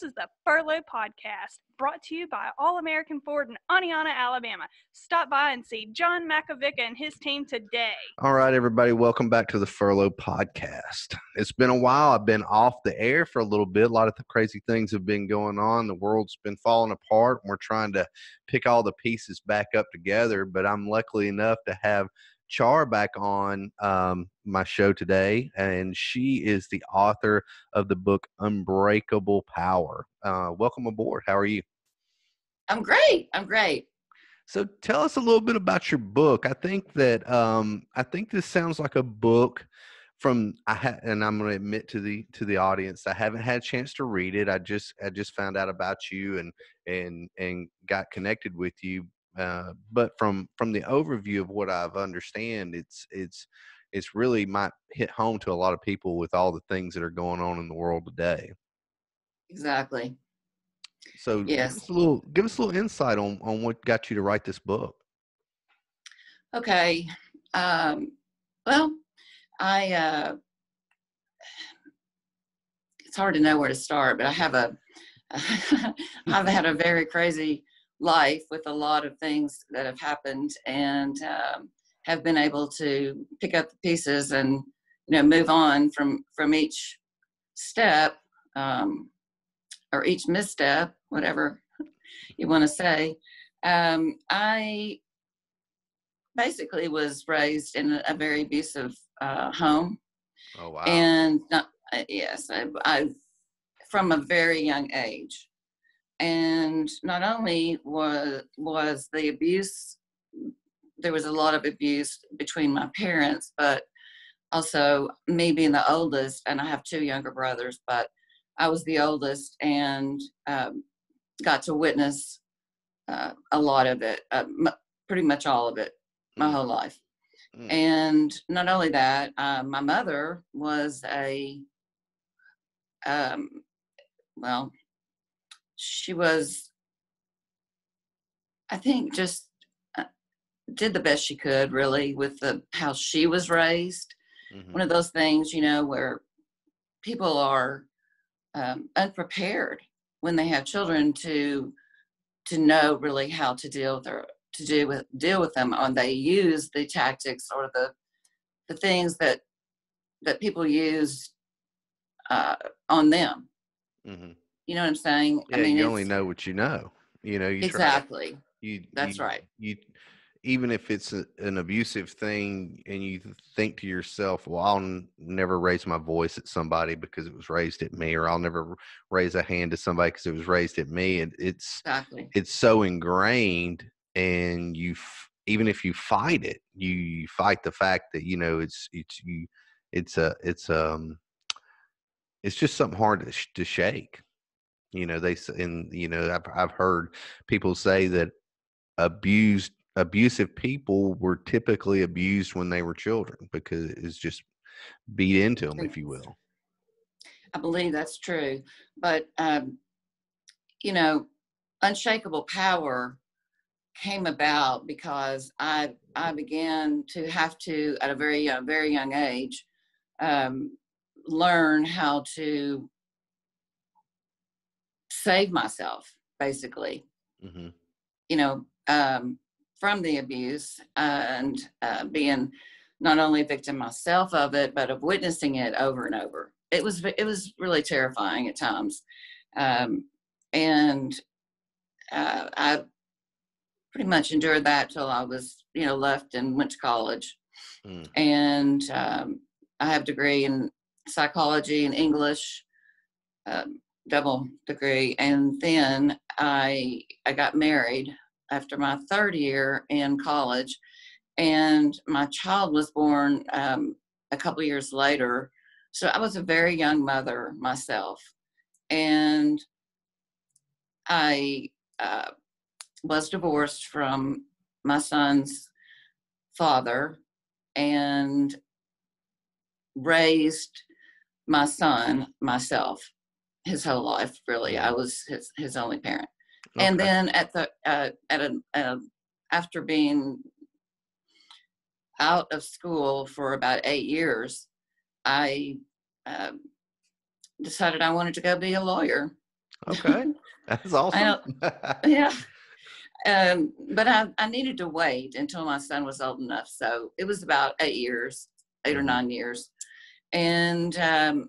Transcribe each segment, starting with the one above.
This is the Furlough Podcast, brought to you by All American Ford in Aniana, Alabama. Stop by and see John Makovica and his team today. All right, everybody, welcome back to the Furlough Podcast. It's been a while. I've been off the air for a little bit. A lot of the crazy things have been going on. The world's been falling apart, and we're trying to pick all the pieces back up together. But I'm lucky enough to have Char back on um, my show today, and she is the author of the book Unbreakable Power. Uh, welcome aboard. How are you? I'm great. I'm great. So tell us a little bit about your book. I think that um, I think this sounds like a book from I ha- and I'm going to admit to the to the audience I haven't had a chance to read it. I just I just found out about you and and and got connected with you uh, but from from the overview of what I've understand, it's it's it's really might hit home to a lot of people with all the things that are going on in the world today. Exactly. So yes. give us a little give us a little insight on on what got you to write this book. Okay. Um, well, I uh, it's hard to know where to start, but I have a I've had a very crazy life with a lot of things that have happened and um, have been able to pick up the pieces and you know move on from from each step um, or each misstep whatever you want to say. Um, i basically was raised in a very abusive uh, home. Oh wow. And not, uh, yes I, I from a very young age and not only was was the abuse there was a lot of abuse between my parents but also me being the oldest and i have two younger brothers but i was the oldest and um, got to witness uh, a lot of it uh, m- pretty much all of it my mm. whole life mm. and not only that uh, my mother was a um, well she was i think just uh, did the best she could really with the how she was raised mm-hmm. one of those things you know where people are um, unprepared when they have children to to know really how to deal with their to do with deal with them and they use the tactics or the the things that that people use uh, on them mm-hmm. You know what I'm saying? Yeah, I mean, you only know what you know. You know, you exactly. Try, you that's you, right. You even if it's a, an abusive thing, and you think to yourself, "Well, I'll n- never raise my voice at somebody because it was raised at me," or "I'll never raise a hand to somebody because it was raised at me," and it's exactly it's so ingrained, and you f- even if you fight it, you, you fight the fact that you know it's it's you it's a it's um it's just something hard to, sh- to shake you know, they and you know I've I've heard people say that abused abusive people were typically abused when they were children because it's just beat into them, if you will. I believe that's true, but um, you know, unshakable power came about because I I began to have to at a very young, very young age um, learn how to save myself basically. Mm-hmm. you know um, from the abuse and uh, being not only a victim myself of it but of witnessing it over and over. It was it was really terrifying at times. Um, and uh, i pretty much endured that till i was you know left and went to college. Mm. and um, i have a degree in psychology and english. Um, double degree, and then I I got married after my third year in college, and my child was born um, a couple years later. So I was a very young mother myself, and I uh, was divorced from my son's father and raised my son myself his whole life. Really, I was his his only parent. Okay. And then at the uh, at a uh, after being out of school for about eight years, I uh, decided I wanted to go be a lawyer. Okay. That's awesome. yeah. Um, but I, I needed to wait until my son was old enough. So it was about eight years, 8 or Mhm. nine years. And um,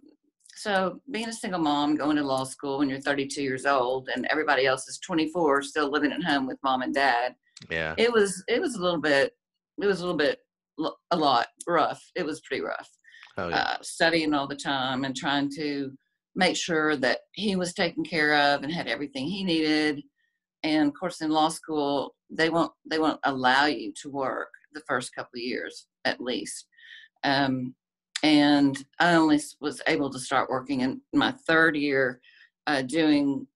so being a single mom, going to law school when you're 32 years old and everybody else is 24, still living at home with mom and dad, yeah. it was, it was a little bit, it was a little bit, a lot rough. It was pretty rough Oh, yeah. uh, studying all the time and trying to make sure that he was taken care of and had everything he needed. And of course, in law school, they won't they won't allow you to work the first couple of years at least. Um, and I only was able to start working in my third year, uh, doing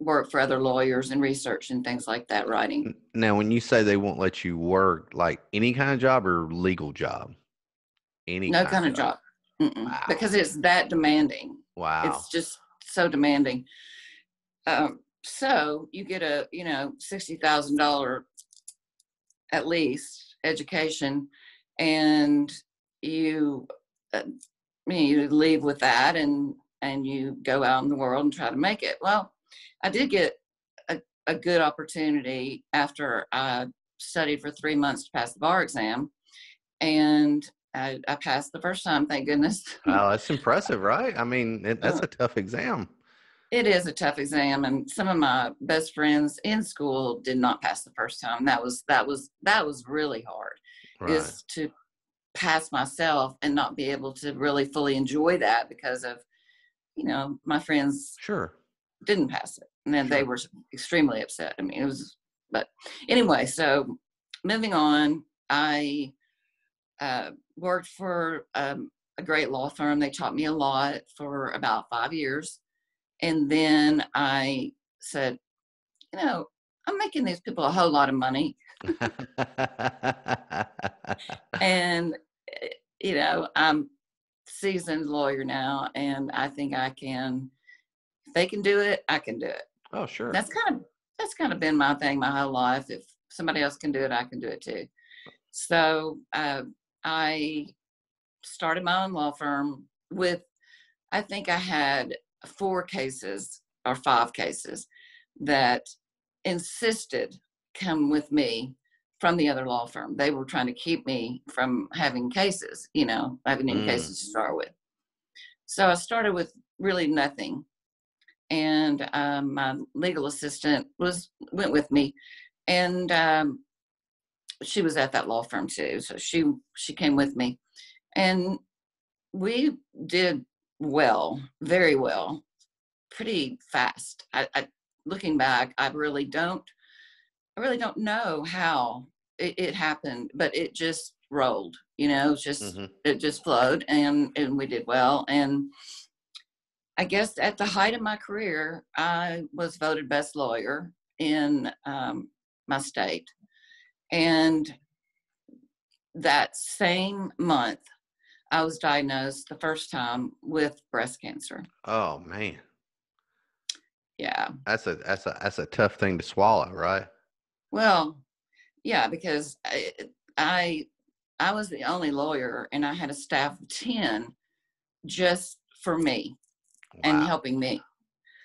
work for other lawyers and research and things like that, writing. Now, when you say they won't let you work, like any kind of job or legal job, any No kind of job, Mm-mm. Wow. because it's that demanding. Wow. it's just so demanding um, so you get a you know $60000 at least education and you uh, mean, you leave with that and and you go out in the world and try to make it well i did get a, a good opportunity after i studied for three months to pass the bar exam and i, I passed the first time thank goodness oh, that's impressive, right? I mean, it, that's a tough exam. It is a tough exam, and some of my best friends in school did not pass the first time. That was that was that was really hard. Right. Is to pass myself and not be able to really fully enjoy that because of, you know, my friends Sure. didn't pass it, and then they were extremely upset. I mean, it was, but anyway. So moving on, I uh, worked for um, a great law firm. They taught me a lot for about five years. And then I said, you know, I'm making these people a whole lot of money. And, you know, I'm seasoned lawyer now, and I think I can, if they can do it, I can do it. oh, sure. That's kind of, that's kind of been my thing my whole life. If somebody else can do it, I can do it too. So uh, I started my own law firm with, I think I had four cases or five cases that insisted come with me from the other law firm. They were trying to keep me from having cases, you know, having any Mm. cases to start with. So I started with really nothing. And um, my legal assistant was went with me, and um, she was at that law firm too. So she she came with me, and we did well, very well, pretty fast. I, I looking back, I really don't, I really don't know how it, it happened, but it just rolled. You know, it's just Mhm. it just flowed, and and we did well. And I guess at the height of my career, I was voted best lawyer in um, my state, and that same month, I was diagnosed the first time with breast cancer. Oh man, Yeah. that's a that's a that's a tough thing to swallow, right? Well, yeah, because I, I I was the only lawyer, and I had a staff of ten just for me and helping me.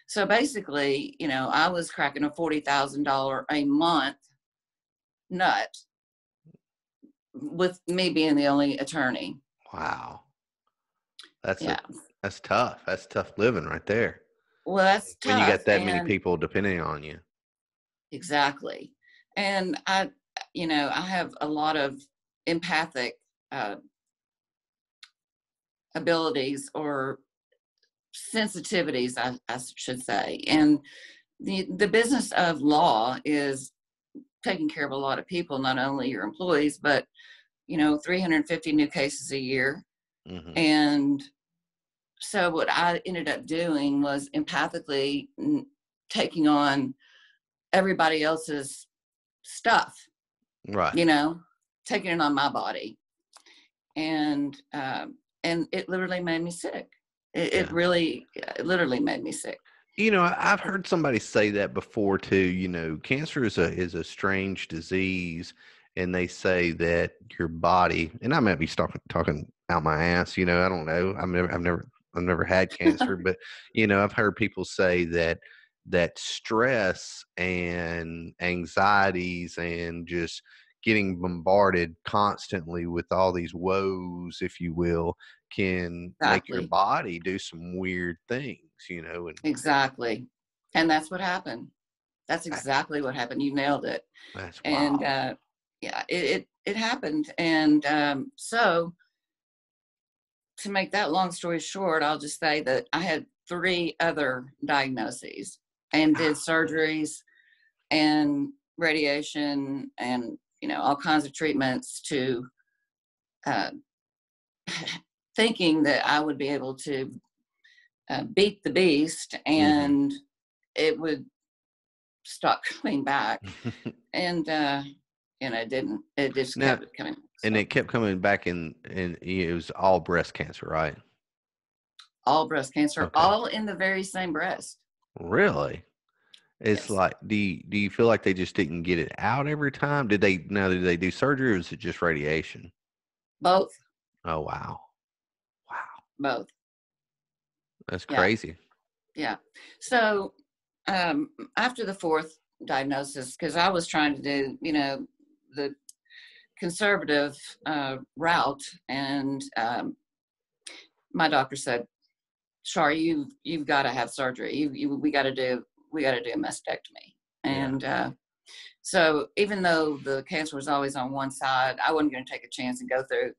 So basically, you know, I was cracking a forty thousand dollar a month nut with me being the only attorney. Wow. That's Yeah. a, that's tough. That's tough living right there. Well, that's tough. When you got that many people depending on you. Exactly. And I, you know, I have a lot of empathic uh, abilities or sensitivities, I, I should say. And the, the business of law is taking care of a lot of people, not only your employees, but, you know, 350 new cases a year. Mhm. And so what I ended up doing was empathically n- taking on everybody else's stuff, Right. you know, taking it on my body. And um, and it literally made me sick. It, it really, it literally made me sick. You know, I've heard somebody say that before too. You know, cancer is a is a strange disease, and they say that your body, and I might be talking talking out my ass. You know, I don't know. I've never I've never I've never had cancer, but you know, I've heard people say that that stress and anxieties and just getting bombarded constantly with all these woes, if you will, can make your body do some weird things, you know. And Exactly. And that's what happened. That's exactly what happened. You nailed it. that's And uh, yeah, it, it it happened. And um, so to make that long story short, I'll just say that I had three other diagnoses and did Ah. surgeries and radiation and you know all kinds of treatments to uh, thinking that I would be able to uh, beat the beast and it would stop coming back and uh you know it didn't it just Now- kept coming and So, it kept coming back in and it was all breast cancer, right? all breast cancer Okay. all in the very same breast Really? It's Yes. like do you, do you feel like they just didn't get it out every time? Did they now did they do surgery or is it just radiation? both Oh wow. Wow. both That's Yeah. crazy. yeah so um after the fourth diagnosis because i was trying to do you know the conservative uh route and um my doctor said Char, you you've got to have surgery. You, you we got to do we got to do a mastectomy. And uh so even though the cancer was always on one side i wasn't going to take a chance and go through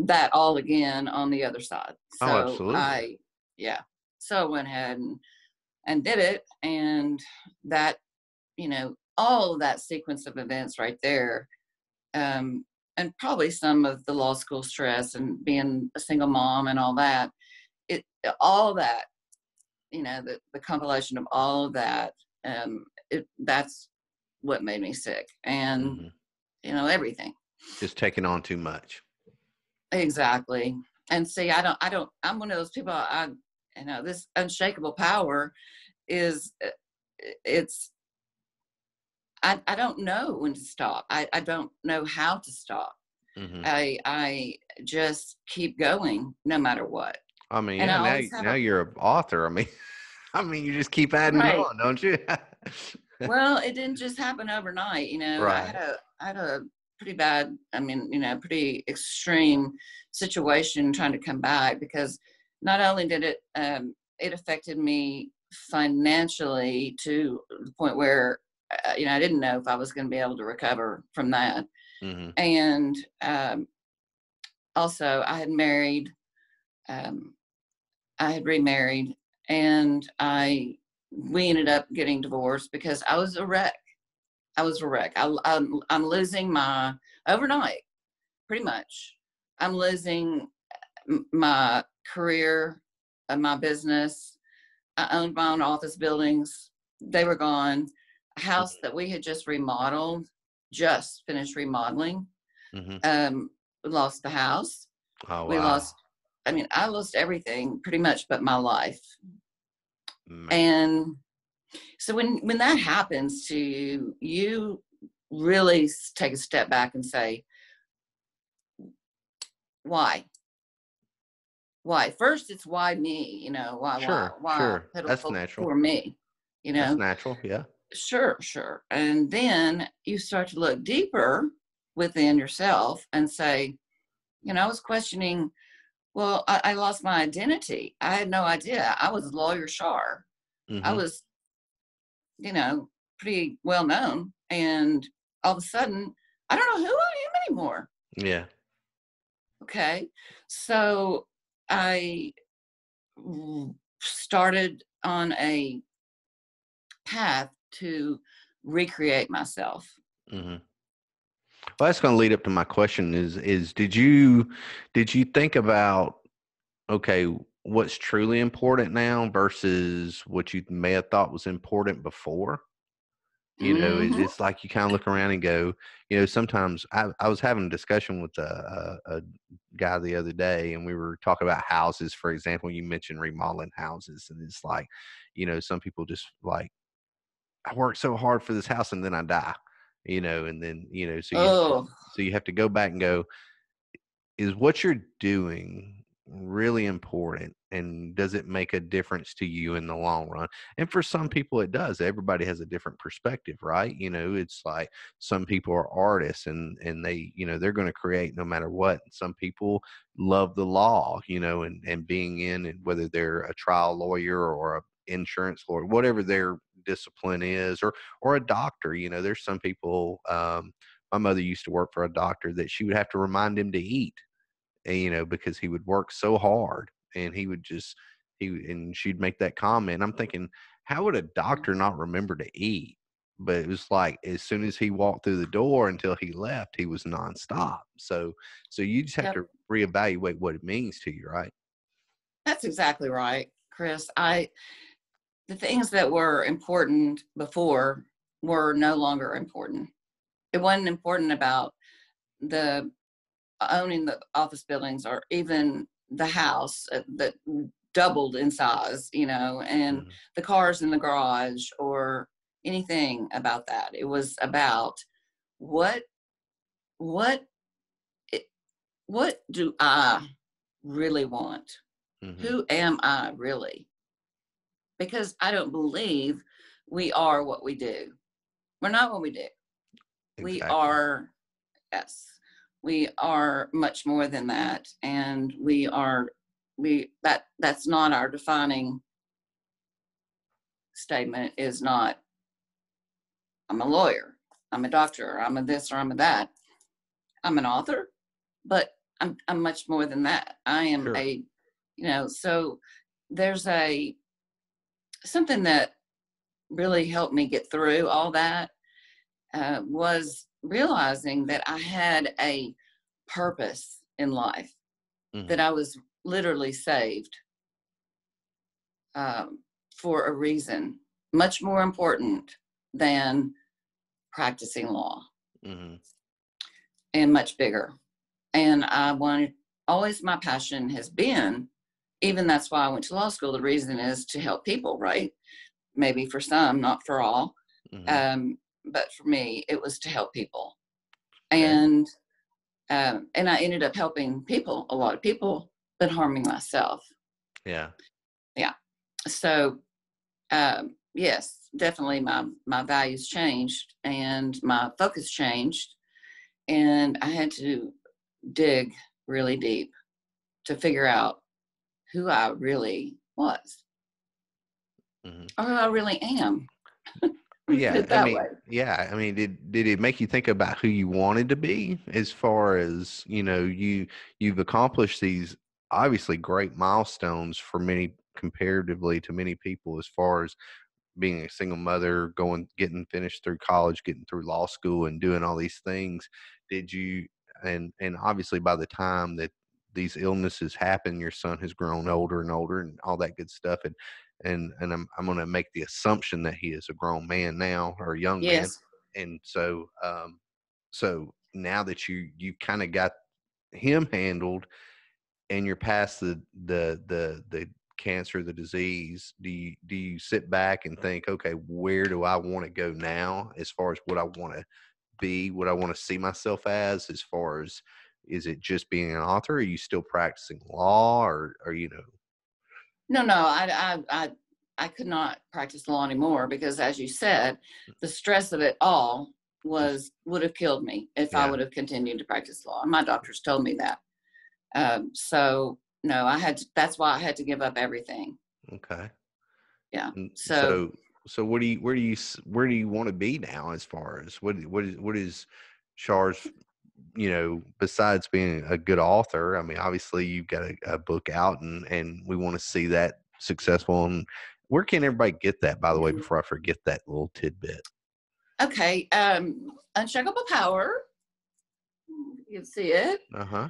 that all again on the other side. So Oh, absolutely. i yeah. So i went ahead and and did it. And that you know all of that sequence of events right there um and probably some of the law school stress and being a single mom and all that it all that you know the, the compilation of all of that um it that's what made me sick. And Mhm. you know everything. Just taking on too much. exactly. And see i don't i don't i'm one of those people i you know this unshakable power is uh, it's i i don't know when to stop. I i don't know how to stop. Hmm i i just keep going no matter what I mean, and yeah, I now, now a- you're an author. I mean, I mean, you just keep adding Right. on, don't you? well it didn't just happen overnight you know i had Right. a i had a pretty bad i mean you know pretty extreme situation trying to come back because not only did it um it affected me financially to the point where uh, you know i didn't know if i was going to be able to recover from that hmm and um also i had married um i had remarried and i we ended up getting divorced because i was a wreck. I was a wreck. I, I'm, I'm losing my overnight pretty much. I'm losing my career uh, my business. I owned my own office buildings. They were gone. A house that we had just remodeled just finished remodeling hmm um we lost the house. Oh, we lost i mean i lost everything pretty much but my life Man. and so when when that happens to you you really take a step back and say why why first it's why me you know why Sure, why why sure. That's natural. for me you know That's natural. Yeah. sure sure and then you start to look deeper within yourself and say you know i was questioning well i, I lost my identity i had no idea i was lawyer Char I Mhm. was, you know, pretty well known. And all of a sudden, I don't know who I am anymore. Yeah. Okay. So i started on a path to recreate myself. hmm Well, that's going to lead up to my question: is is did you did you think about okay what's truly important now versus what you may have thought was important before? You know, it, Mhm. it's like you kind of look around and go, you know, sometimes I, I was having a discussion with a, a, a guy the other day, and we were talking about houses. For example, you mentioned remodeling houses, and it's like, you know, some people just like, I worked so hard for this house, and then I die, you know, and then you know, so you Oh, so you have to go back and go, is what you're doing really important and does it make a difference to you in the long run? And for some people it does. Everybody has a different perspective right? You know it's like some people are artists and and they you know they're going to create no matter what. Some people love the law you know and and being in and whether they're a trial lawyer or a insurance lawyer whatever their discipline is or or a doctor you know there's some people um my mother used to work for a doctor that she would have to remind him to eat and, you know, because he would work so hard and he would just he and she'd make that comment. I'm thinking, how would a doctor not remember to eat? But it was like as soon as he walked through the door until he left, he was nonstop. So so you just have Yep. to reevaluate what it means to you, right? That's exactly right, Chris. I the things that were important before were no longer important. It wasn't important about the owning the office buildings or even the house uh, that doubled in size, you know, and Mhm. the cars in the garage or anything about that. It was about what what what do I really want? Mhm. who am I really? Because I don't believe we are what we do. We're not what we do. We are, yes, we are much more than that. And we are, we, that, that's not our defining statement is not, I'm a lawyer, I'm a doctor, I'm a this or I'm a that. I'm an author, but I'm, I'm much more than that. I am Sure. a, you know, so there's a, something that really helped me get through all that uh, was realizing that I had a purpose in life, that Mhm. I was literally saved um, for a reason much more important than practicing law Mhm. and much bigger. And I wanted, always my passion has been, even that's why I went to law school. The reason is to help people, right? Maybe for some, not for all. Mhm. Um, but for me, it was to help people. Okay. And um, and I ended up helping people, a lot of people, but harming myself. Yeah. Yeah. So um, yes, definitely my my values changed and my focus changed, and I had to dig really deep to figure out who I really was Mhm. or who I really am. Yeah, I mean, way. yeah, I mean, did did it make you think about who you wanted to be as far as, you know, you you've accomplished these obviously great milestones for many comparatively to many people as far as being a single mother, going getting finished through college, getting through law school and doing all these things. Did you and and obviously by the time that these illnesses happen, your son has grown older and older and all that good stuff and and and I'm I'm going to make the assumption that he is a grown man now or a young man Yes. and so um so now that you you kind of got him handled and you're past the the the the cancer the disease do you do you sit back and think okay where do i want to go now as far as what i want to be what i want to see myself as as far as is it just being an author are you still practicing law or or you know No, no, I, I, I, I could not practice law anymore because, as you said, mm. the stress of it all mm. was would have killed me if I would have continued to practice law. And my doctors told me that. Um, so no, I had. To, that's why I had to give up everything. okay Yeah, mm, so- so so what do you where do you where do you want to be now as far as what what is what is Char's you know besides being a good author I mean obviously you've got a, a book out and and we want to see that successful and where can everybody get that by the way Mhm. before I forget that little tidbit Okay. Um, Unshakable Power. You can see it. uh-huh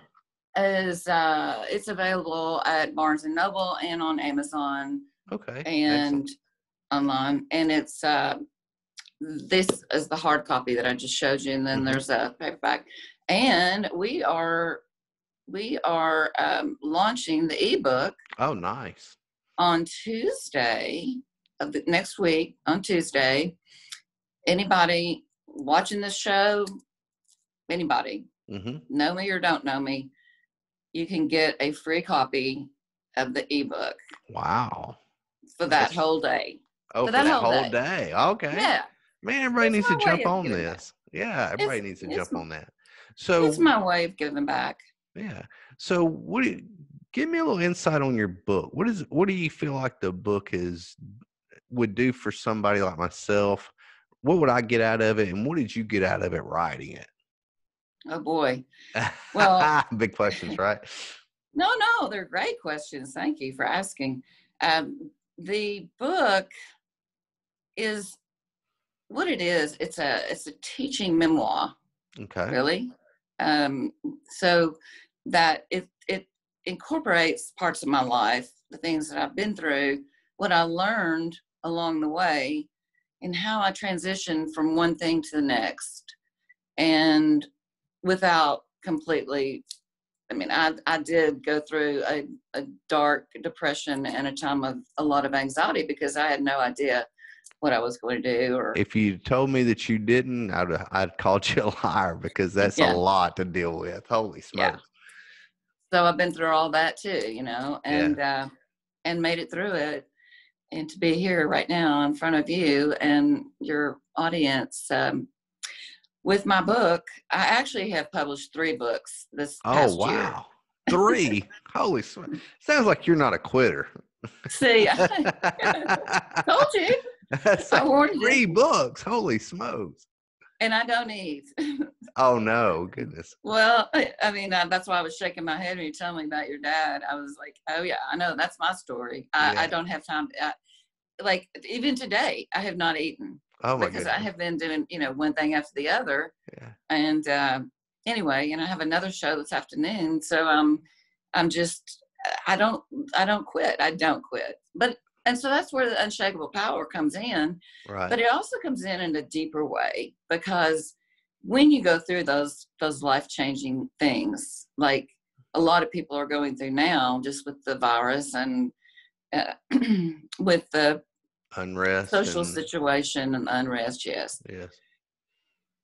Is uh, it's available at Barnes and Noble and on Amazon. okay and excellent. online and it's uh this is the hard copy that i just showed you and then Mhm. there's a paperback and we are we are um, launching the ebook oh nice on tuesday of the next week on tuesday anybody watching this show anybody mm-hmm know me or don't know me you can get a free copy of the ebook Wow. for that That's- whole day. Oh, For for that that whole whole day. day. Okay. Yeah, Man, everybody It's needs to jump on this. Yeah, everybody It's- needs to jump on that. So it's my way of giving back. Yeah. So what do you give me a little insight on your book? What is what do you feel like the book is would do for somebody like myself? What would I get out of it and what did you get out of it writing it? Oh boy. Well- big questions, right? No, no, they're great questions. Thank you for asking. Um, the book is what it is. It's a it's a teaching memoir, Okay. really. Um, so that it it incorporates parts of my life, the things that I've been through, what I learned along the way, and how I transitioned from one thing to the next, and without completely I mean, I I did go through a, a dark depression and a time of a lot of anxiety because I had no idea what I was going to do or If you told me that you didn't, I'd I'd called you a liar because that's Yeah. a lot to deal with. Holy Yeah. smokes. so I've been through all that too, you know, and uh, and made it through it. And to be here right now in front of you and your audience um, with my book, I actually have published three books this Oh past year. wow. Three. Holy smokes. Sounds like you're not a quitter. See, I told you, That's I like warned you, three books. Holy smokes. and I don't eat. Oh no, goodness. Well, I, mean, uh, that's why I was shaking my head when you told me about your dad. I was like, oh yeah, I know that's my story. I, Yeah. I don't have time. I, like even today, I have not eaten Oh my because goodness. I have been doing, you know, one thing after the other. Yeah. And uh, anyway, and I have another show this afternoon, so um, I'm just, I don't, I don't quit. I don't quit. But and so that's where the unshakable power comes in. Right. But it also comes in in a deeper way because when you go through those those life changing things, like a lot of people are going through now, just with the virus and uh, with the Unrest. social and- situation and unrest, yes, Yes.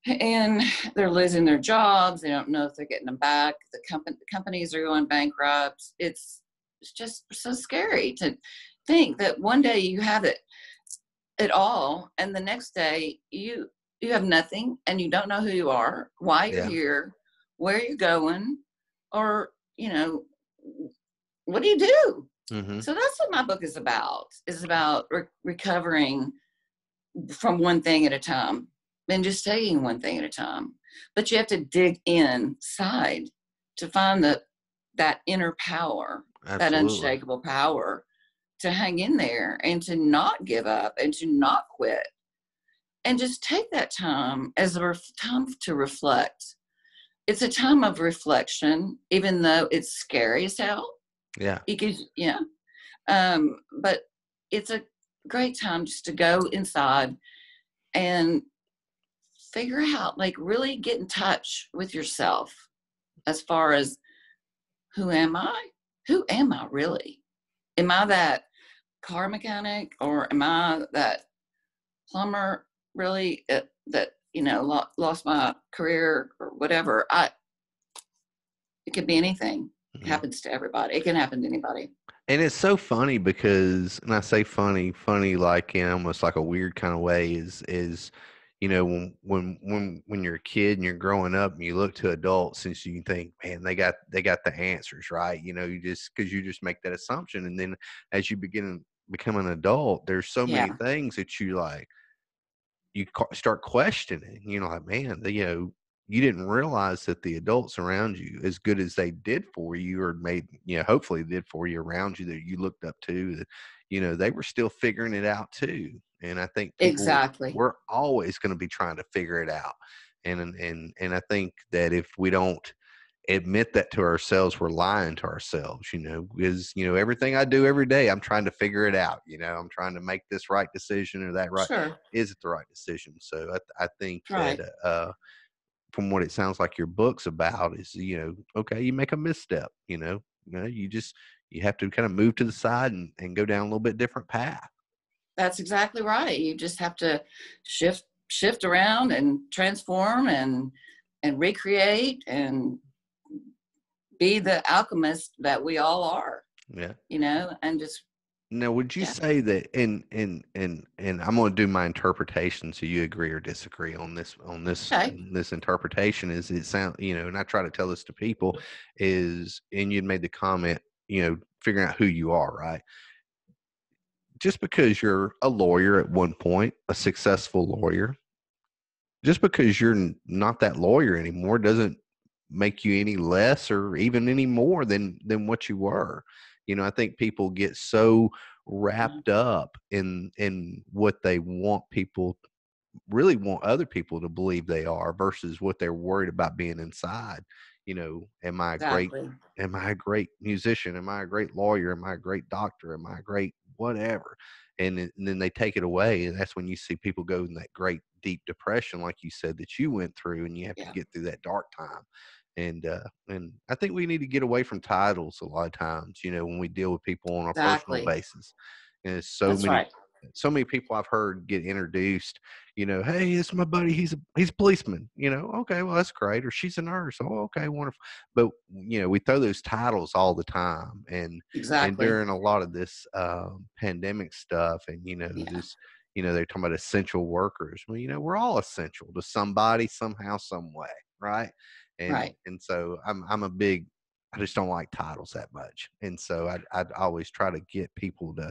and they're losing their jobs. They don't know if they're getting them back. The company companies are going bankrupt. It's it's just so scary to think that one day you have it it all, and the next day you you have nothing, and you don't know who you are, why you're Yeah. here, where you're going, or you know what do you do? hmm So that's what my book is about. Is about re- recovering from one thing at a time and just taking one thing at a time. But you have to dig inside to find the that inner power, that unshakable power to hang in there and to not give up and to not quit. And just take that time as a ref- time to reflect. It's a time of reflection, even though it's scary as hell Yeah. you could yeah um but it's a great time just to go inside and figure out like really get in touch with yourself as far as who am i who am i really am i that car mechanic or am i that plumber really uh, that you know lo- lost my career or whatever? I it could be anything. It Mhm. happens to everybody. It can happen to anybody. And it's so funny because, and I say funny, funny like in almost like a weird kind of way is is, you know, when when when when you're a kid and you're growing up and you look to adults and you think, man, they got they got the answers, right? You know, you just because you just make that assumption, and then as you begin to become an adult, there's so many Yeah. things that you like, you start questioning. You know, like man, the, you know, you didn't realize that the adults around you, as good as they did for you, or made, you know, hopefully did for you around you that you looked up to, that, you know, they were still figuring it out too. And I think people, exactly we're always going to be trying to figure it out. And, and, and, and I think that if we don't admit that to ourselves, we're lying to ourselves, you know, because, you know, everything I do every day, I'm trying to figure it out. You know, I'm trying to make this right decision or that right sure is it the right decision? So I, I think Right. that uh, from what it sounds like your book's about is you know okay you make a misstep you know you know you just you have to kind of move to the side and, and go down a little bit different path. That's exactly right you just have to shift shift around and transform and and recreate and be the alchemist that we all are, Yeah. you know, and just Now, would you Yeah. say that in in in and I'm going to do my interpretation, so you agree or disagree on this on this Okay. on this interpretation? Is it sound you know, and I try to tell this to people is, and you made the comment, you know, figuring out who you are, right? Just because you're a lawyer at one point, a successful lawyer, just because you're not that lawyer anymore doesn't make you any less or even any more than than what you were. You know i think people get so mm-hmm. wrapped up in in what they want people really want other people to believe they are versus what they're worried about being inside you know am i a great am I a great musician? Am I a great lawyer? Am I a great doctor? Am I a great whatever? And, and then they take it away, and that's when you see people go in that great deep depression, like you said that you went through, and you have Yeah. to get through that dark time. And uh, and I think we need to get away from titles a lot of times. You know, when we deal with people on a Exactly. personal basis, and it's so That's many right. So many people I've heard get introduced, you know, hey, it's my buddy. He's a he's a policeman. You know, okay, well that's great. Or she's a nurse. Oh, okay, wonderful. But you know, we throw those titles all the time, and exactly. and during a lot of this um, pandemic stuff, and you know, Yeah. this, you know, they're talking about essential workers. Well, you know, we're all essential to somebody, somehow, some way, right? And Right. and so I'm I'm a big I just don't like titles that much. And so I'd, I'd always try to get people to,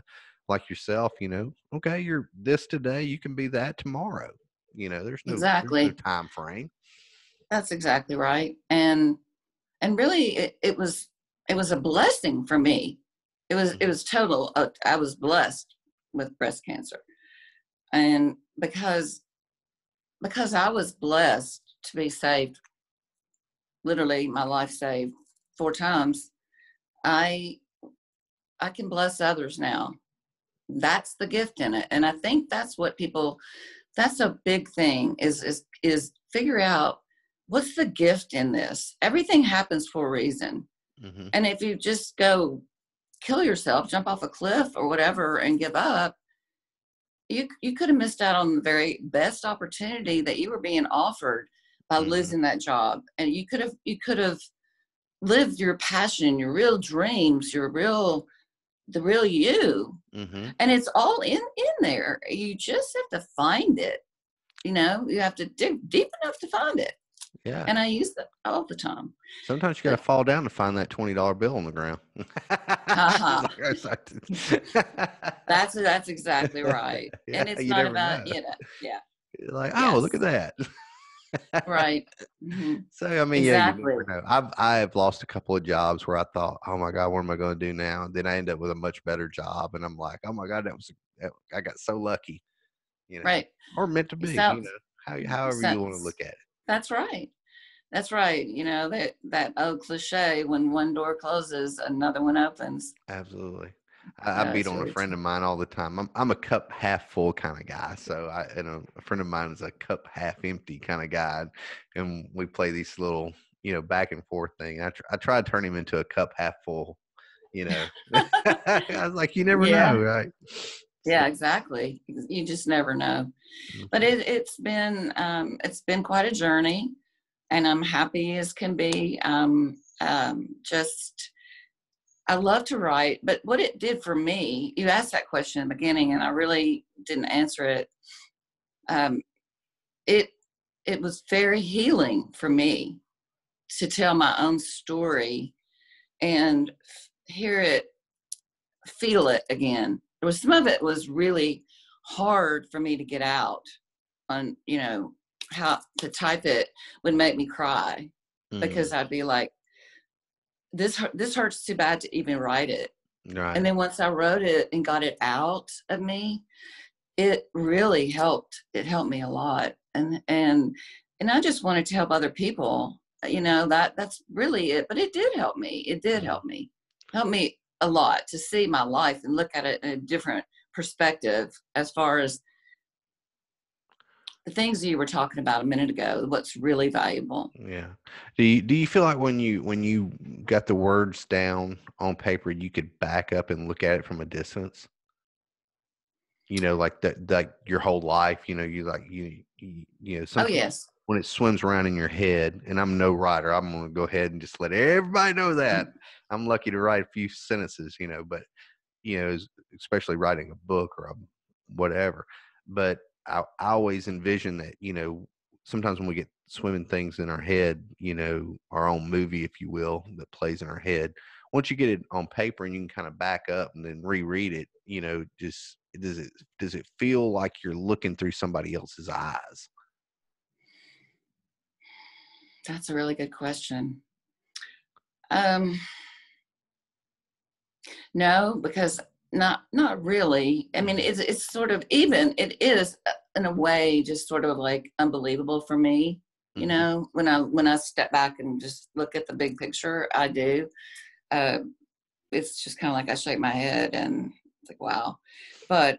like yourself, you know, okay, you're this today, you can be that tomorrow. You know, there's no, there's no Exactly. time frame. That's exactly right. And and really it, it was it was a blessing for me. It was it was total uh, I was blessed with breast cancer. And because because I was blessed to be saved literally my life saved four times, I I can bless others now. That's the gift in it. And I think that's what people that's a big thing is is is figure out what's the gift in this. Everything happens for a reason. hmm And if you just go kill yourself, jump off a cliff or whatever and give up, you you could have missed out on the very best opportunity that you were being offered by Mhm. losing that job. And you could have you could have lived your passion, your real dreams, your real the real you. hmm And it's all in in there. You just have to find it. You know, you have to dig deep enough to find it. Yeah. And I use that all the time. Sometimes you got to fall down to find that twenty dollar bill on the ground. Ha That's That's exactly right. and it's not about know. you know, yeah, like, oh, look at that. Right. Mhm. So I mean, yeah, you know. I've I have lost a couple of jobs where I thought, oh my god, what am I going to do now? And then I end up with a much better job, and I'm like, oh my god, that was that, I got so lucky, you know, Right. or meant to be, you know, how, however you want to look at it. That's right. That's right. You know that that old cliche: when one door closes, another one opens. Absolutely. I, I beat on a friend of mine all the time. I'm I'm a cup half full kind of guy. So I and a, a friend of mine is a cup half empty kind of guy, and we play these little you know back and forth thing. I tr- I tried to turn him into a cup half full. You know, I was like, you never Yeah. know, right? Yeah, exactly. You just never know. But Mhm. it, it's been um, it's been quite a journey, and I'm happy as can be. Um, um, just I love to write, but what it did for me, you asked that question in the beginning, and I really didn't answer it. Um, it it was very healing for me to tell my own story and f- hear it, feel it again. There was some of it was really hard for me to get out on, you know, how to type it would make me cry Mhm. because I'd be like, this this hurts too bad to even write it. right. And then once I wrote it and got it out of me, it really helped. It helped me a lot. And and and I just wanted to help other people. You know, that that's really it. But it did help me. It did Mhm. help me. Help me a lot to see my life and look at it in a different perspective as far as the things you were talking about a minute ago, what's really valuable. Yeah. Do you do you feel like when you when you got the words down on paper, you could back up and look at it from a distance? You know, like that, like your whole life. You know, you like you you, you know. Oh yes. when it swims around in your head. And I'm no writer. I'm going to go ahead and just let everybody know that. I'm lucky to write a few sentences, you know, but, you know, especially writing a book or a whatever. But I, I always envision that, you know, sometimes when we get swimming things in our head, you know, our own movie, if you will, that plays in our head. Once you get it on paper and you can kind of back up and then reread it, you know, just does it does it feel like you're looking through somebody else's eyes? That's a really good question. Um, no, because not not really. I mean, it's it's sort of even. It is uh, in a way just sort of like unbelievable for me. You Mhm. know, when I when I step back and just look at the big picture, I do. Uh, it's just kind of like I shake my head and it's like wow, but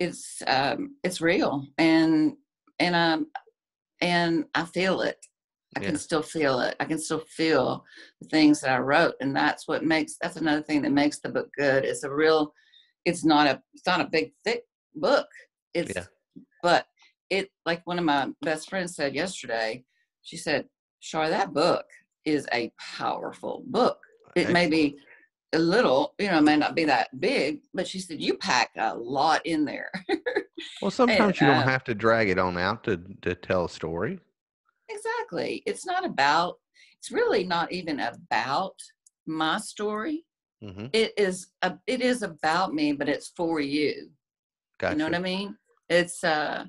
it's um, it's real and and um and I feel it. I Yeah. can still feel it. I can still feel the things that I wrote, and that's what makes. That's another thing that makes the book good. It's a real. It's not a. It's not a big thick book. It's. Yeah. But it like one of my best friends said yesterday. She said, "Char, that book is a powerful book. It may be a little, you know, it may not be that big, but she said you pack a lot in there." Well, sometimes you uh, don't have to drag it on out to to tell a story. Exactly. It's not about, it's really not even about my story. hmm It is a, it is about me, but it's for you. Gotcha. You know what I mean? It's uh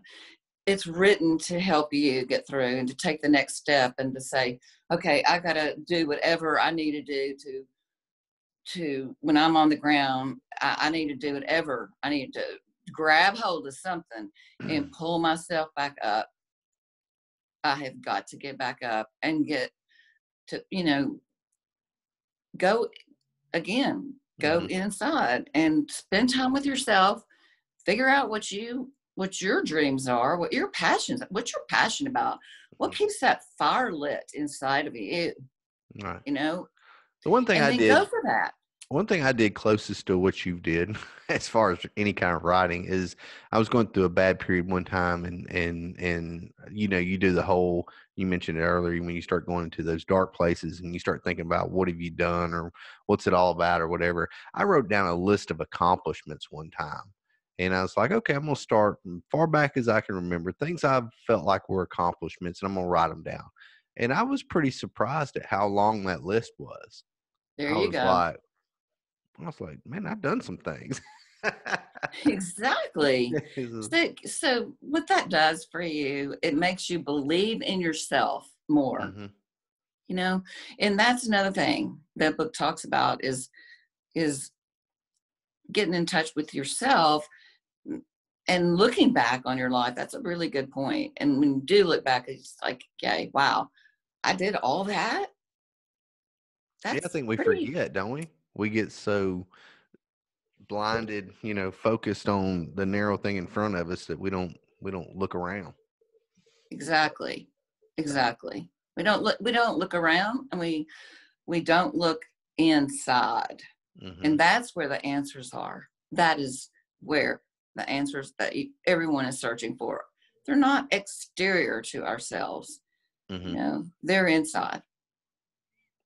it's written to help you get through and to take the next step and to say, okay, I gotta do whatever I need to do to to when I'm on the ground, I, I need to do whatever I need to grab hold of something and pull myself back up. I have got to get back up and get to, you know, go again, go Mhm. inside and spend time with yourself. Figure out what you what your dreams are, what your passions, what you're passionate about, what Mhm. keeps that fire lit inside of you, Right. you know, The one thing and I did, go for that. One thing I did closest to what you did, as far as any kind of writing, is I was going through a bad period one time, and and and uh, you know, you do the whole. You mentioned it earlier when you start going into those dark places and you start thinking about what have you done or what's it all about or whatever. I wrote down a list of accomplishments one time. And I was like, okay, I'm going to start far back as I can remember, things I've felt like were accomplishments, and I'm going to write them down. And I was pretty surprised at how long that list was. There I you was go. like, I was like, man, I've done some things. exactly. So, so what that does for you, it makes you believe in yourself more. Mhm. you know and that's another thing that book talks about is is getting in touch with yourself and looking back on your life that's a really good point. and when you do look back it's like okay wow i did all that Yeah, I That's think we pretty- forget, don't we? We get so blinded, you know, focused on the narrow thing in front of us that we don't we don't look around. exactly exactly we don't look we don't look around and we we don't look inside Mhm. and that's where the answers are that is where the answers that everyone is searching for they're not exterior to ourselves Mhm. you know they're inside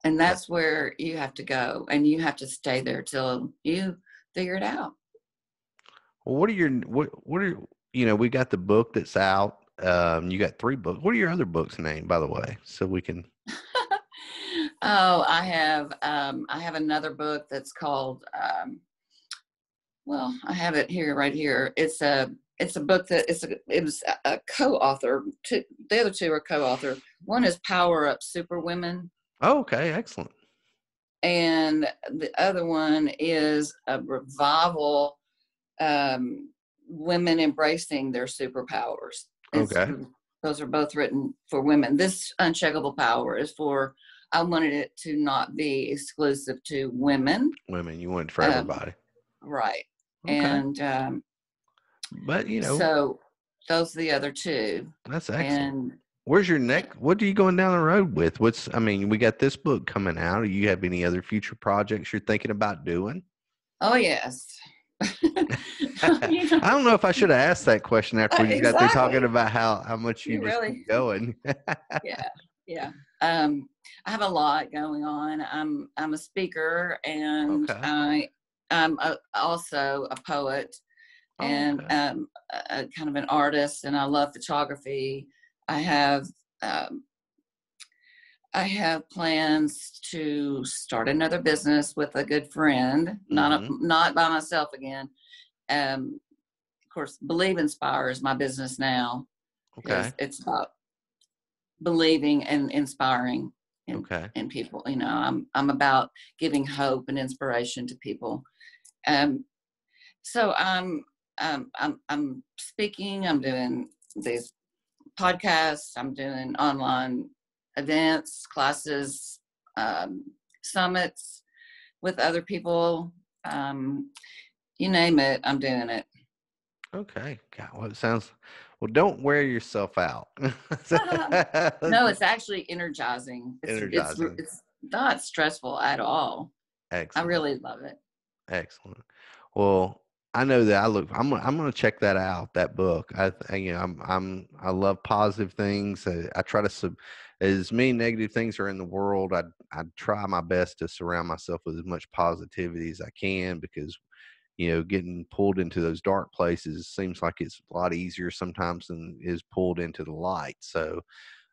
and that's where you have to go and you have to stay there till you figure it out Well, what are your what what are you know? We got the book that's out. Um, you got three books. What are your other books named, by the way, so we can? oh i have um i have another book that's called um well i have it here right here it's a it's a book that it's a, it was a, a co-author two, the other two are co-author one is power up super women Oh, okay, excellent. and the other one is a revival um women embracing their superpowers It's- Okay. those are both written for women this Unbreakable Power is for i wanted it to not be exclusive to women Women, you want it for Um, everybody. right Okay, and um but you know so those are the other two that's excellent. and Where's your next? What are you going down the road with? What's I mean, we got this book coming out. Do you have any other future projects you're thinking about doing? oh yes You know, I don't know if I should have asked that question after we got through talking about how how much you, You just really- keep going. yeah, yeah. Um, I have a lot going on. I'm I'm a speaker and Okay. I I'm a, also a poet Oh, and okay. um, a kind of an artist, and I love photography. I have um, I have plans to start another business with a good friend, not a, not by myself again. Um, of course, Believe Inspire is my business now. okay. it's about believing and inspiring in, Okay. in people. You know, I'm I'm about giving hope and inspiration to people. Um, so I'm um, I'm I'm speaking. I'm doing these podcasts. I'm doing online events, classes, um, summits with other people. Um, you name it, I'm doing it. Okay. God, well, it sounds. Well, don't wear yourself out. No, it's actually energizing. It's, Energizing. It's, it's not stressful at all. Excellent. I really love it. Excellent. Well, I know that I look. I'm. I'm going to check that out. That book. I. th- You know. I'm. I'm. I love positive things. I, I try to. Sub, as many negative things are in the world. I. I try my best to surround myself with as much positivity as I can because, you know, getting pulled into those dark places seems like it's a lot easier sometimes than is pulled into the light. So.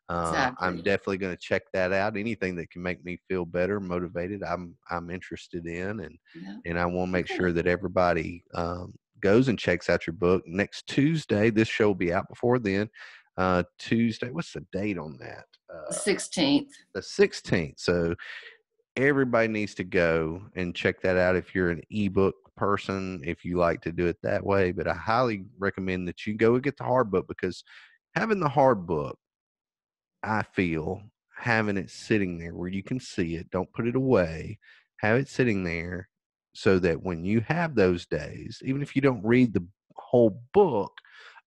Uh, I'm definitely going to check that out. Anything that can make me feel better, motivated, I'm I'm interested in, and Yeah. and I want to make Okay. sure that everybody um, goes and checks out your book next Tuesday. This show will be out before then. Uh, Tuesday, what's the date on that? Uh, 16th. the 16th. So everybody needs to go and check that out if you're an ebook person, if you like to do it that way. But I highly recommend that you go and get the hard book because having the hard book, I feel having it sitting there where you can see it, don't put it away, have it sitting there so that when you have those days, even if you don't read the whole book,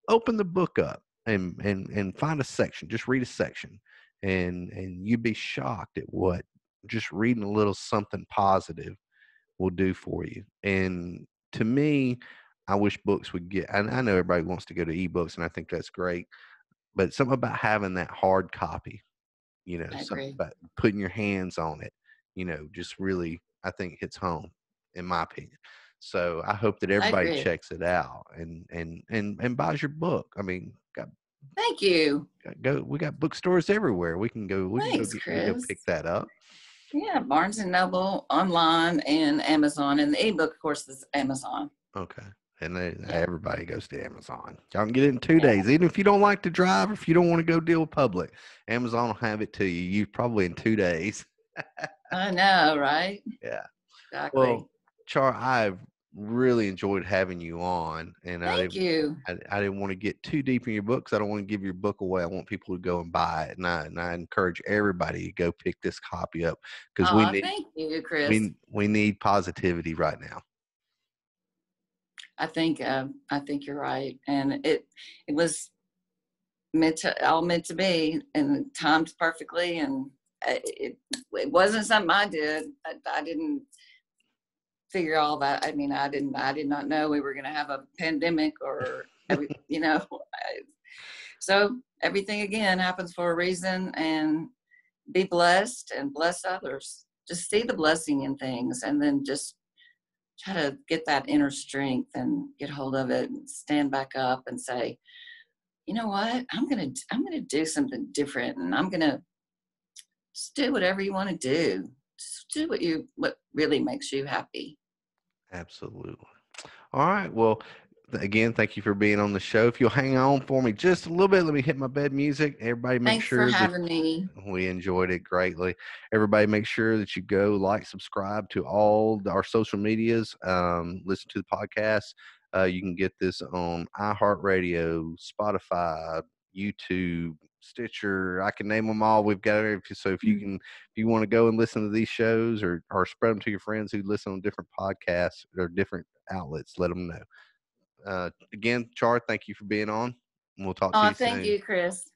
open the book up and and and find a section, just read a section and and you'd be shocked at what just reading a little something positive will do for you. And to me, I wish books would get. I know everybody wants to go to ebooks, and I think that's great. But something about having that hard copy, you know, something about putting your hands on it, you know, just really, I think hits home, in my opinion. So I hope that everybody checks it out and and and and buys your book. I mean, got Thank you. got- go we got bookstores everywhere we can go we Thanks, can go, we can go Chris. pick that up Yeah, Barnes and Noble online and Amazon, and the ebook, of course, is Amazon. okay and they, everybody goes to amazon y'all can get it in two days even if you don't like to drive or if you don't want to go deal with public amazon will have it to you you probably in two days I know, right? Yeah. Exactly. well char i've really enjoyed having you on and I, Thank didn't, you. I, I didn't want to get too deep in your book 'cause i don't want to give your book away i want people to go and buy it and i, and I encourage everybody to go pick this copy up because Aw, we need thank you, Chris. we, we need positivity right now I think uh, I think you're right, and it it was meant to all meant to be, and timed perfectly, and uh, it it wasn't something I did. I, I didn't figure all that. I mean, I didn't. I did not know we were going to have a pandemic or every, you know. I, so everything again happens for a reason, and be blessed and bless others. Just see the blessing in things, and then just try to get that inner strength and get hold of it and stand back up and say you know what i'm gonna i'm gonna do something different and i'm gonna just do whatever you want to do just do what you what really makes you happy Absolutely. All right. Well, again, thank you for being on the show. If you'll hang on for me just a little bit, let me hit my bed music. Everybody make thanks sure for that having me we enjoyed it greatly. Everybody make sure that you go like, subscribe to all our social medias, um, listen to the podcast. Uh, you can get this on iHeartRadio, Spotify, YouTube, Stitcher. I can name them all. We've got it. So if you Mhm. can, if you want to go and listen to these shows or or spread them to your friends who listen on different podcasts or different outlets, let them know. Uh, again, Char, thank you for being on. and We'll talk to oh you thank soon. you chris